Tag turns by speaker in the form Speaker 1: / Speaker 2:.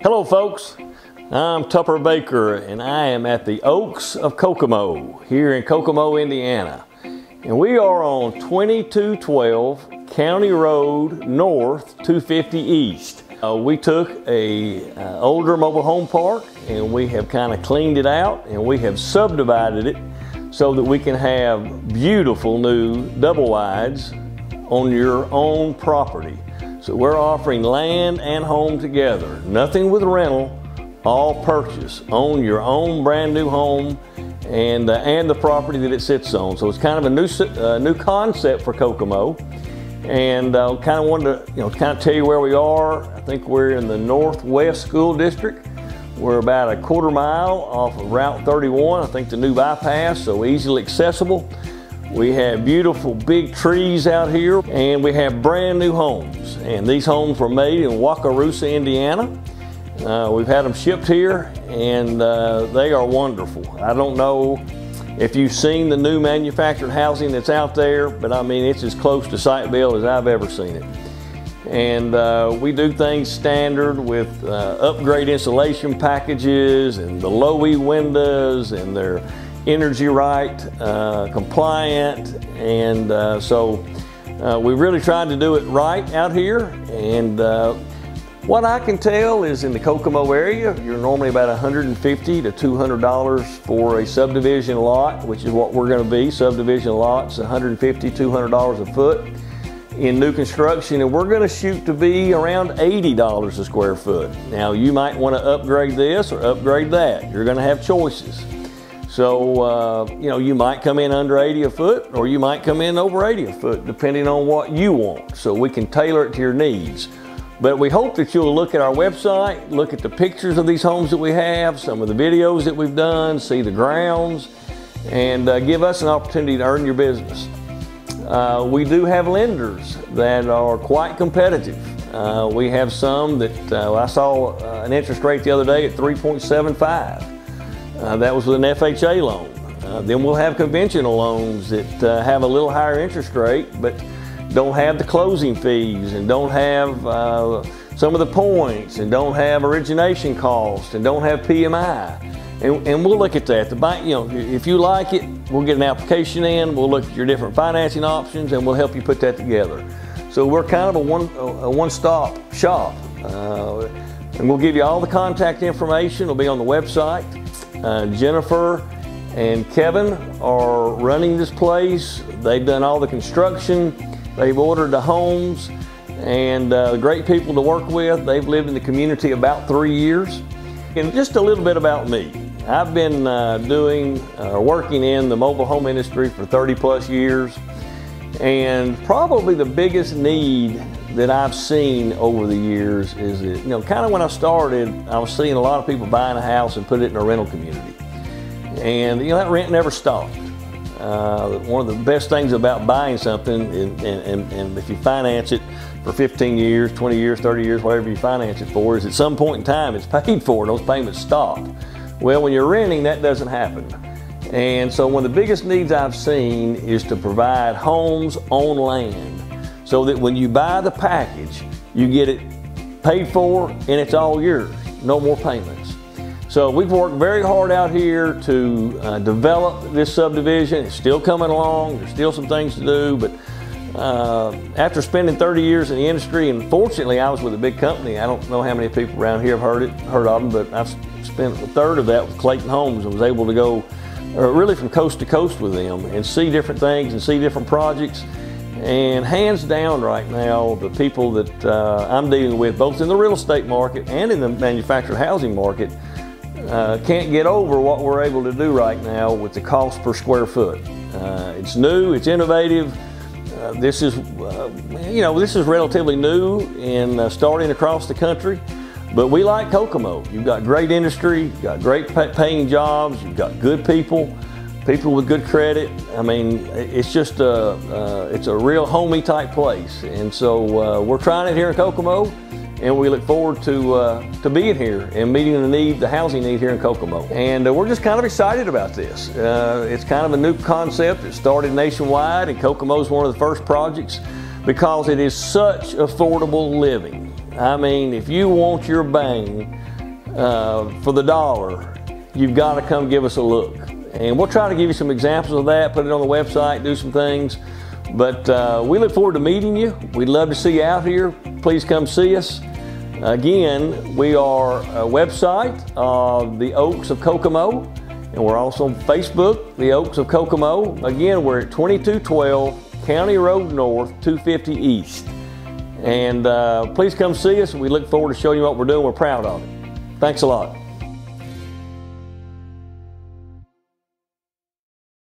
Speaker 1: Hello folks, I'm Tupper Baker and I am at the Oaks of Kokomo here in Kokomo, Indiana. And we are on 2212 County Road North 250 East. Uh, we took a uh, older mobile home park and we have kind of cleaned it out and we have subdivided it so that we can have beautiful new double wides on your own property. So we're offering land and home together. Nothing with rental, all purchase. Own your own brand new home and, uh, and the property that it sits on. So it's kind of a new, uh, new concept for Kokomo. And I uh, kind of wanted to, you know, kind of tell you where we are. I think we're in the Northwest School District. We're about a quarter mile off of Route 31. I think the new bypass, so easily accessible. We have beautiful big trees out here and we have brand new homes. And these homes were made in Wakarusa, Indiana. Uh, we've had them shipped here and uh, they are wonderful. I don't know if you've seen the new manufactured housing that's out there, but I mean, it's as close to site build as I've ever seen it. And uh, we do things standard with uh, upgrade insulation packages and the low E windows and their energy right, uh, compliant, and uh, so uh, we really tried to do it right out here. And uh, what I can tell is in the Kokomo area, you're normally about 150 to 200 dollars for a subdivision lot, which is what we're going to be. Subdivision lots, 150, 200 dollars a foot in new construction and we're going to shoot to be around $80 a square foot. Now you might want to upgrade this or upgrade that. You're going to have choices. So, uh, you know, you might come in under 80 a foot or you might come in over 80 a foot depending on what you want. So we can tailor it to your needs. But we hope that you'll look at our website, look at the pictures of these homes that we have, some of the videos that we've done, see the grounds, and uh, give us an opportunity to earn your business. Uh, we do have lenders that are quite competitive. Uh, we have some that uh, I saw uh, an interest rate the other day at 3.75. Uh, that was an FHA loan. Uh, then we'll have conventional loans that uh, have a little higher interest rate, but don't have the closing fees and don't have uh, some of the points and don't have origination costs and don't have PMI. And, and, we'll look at that. The bank, you know, if you like it, we'll get an application in. We'll look at your different financing options, and we'll help you put that together. So we're kind of a one a one-stop shop, uh, and we'll give you all the contact information. It'll be on the website. Uh, Jennifer and Kevin are running this place. They've done all the construction. They've ordered the homes and uh, great people to work with. They've lived in the community about three years. And just a little bit about me. I've been uh, doing, uh, working in the mobile home industry for 30 plus years. And probably the biggest need that I've seen over the years is that, you know, kind of when I started, I was seeing a lot of people buying a house and put it in a rental community. And, you know, that rent never stopped. Uh, one of the best things about buying something, and, and, and if you finance it for 15 years, 20 years, 30 years, whatever you finance it for, is at some point in time it's paid for those payments stop. Well, when you're renting, that doesn't happen. And so one of the biggest needs I've seen is to provide homes on land so that when you buy the package, you get it paid for and it's all yours, no more payments. So we've worked very hard out here to uh, develop this subdivision. It's still coming along. There's still some things to do, but uh, after spending 30 years in the industry, and fortunately I was with a big company. I don't know how many people around here have heard it, heard of them, but I've spent a third of that with Clayton Homes and was able to go uh, really from coast to coast with them and see different things and see different projects. And hands down right now, the people that uh, I'm dealing with, both in the real estate market and in the manufactured housing market, uh, can't get over what we're able to do right now with the cost per square foot. Uh, it's new, it's innovative. Uh, this is, uh, you know, this is relatively new and uh, starting across the country. But we like Kokomo. You've got great industry, you've got great paying jobs, you've got good people people with good credit. I mean, it's just a, uh, it's a real homey type place. And so uh, we're trying it here in Kokomo and we look forward to, uh, to being here and meeting the need, the housing need here in Kokomo. And uh, we're just kind of excited about this. Uh, it's kind of a new concept. It started nationwide and Kokomo is one of the first projects because it is such affordable living. I mean, if you want your bang uh, for the dollar, you've got to come give us a look. And we'll try to give you some examples of that, put it on the website, do some things. But uh, we look forward to meeting you. We'd love to see you out here. Please come see us. Again, we are a website of the Oaks of Kokomo, and we're also on Facebook, the Oaks of Kokomo. Again, we're at 2212 County Road North, 250 East. And uh, please come see us. We look forward to showing you what we're doing. We're proud of it. Thanks a lot.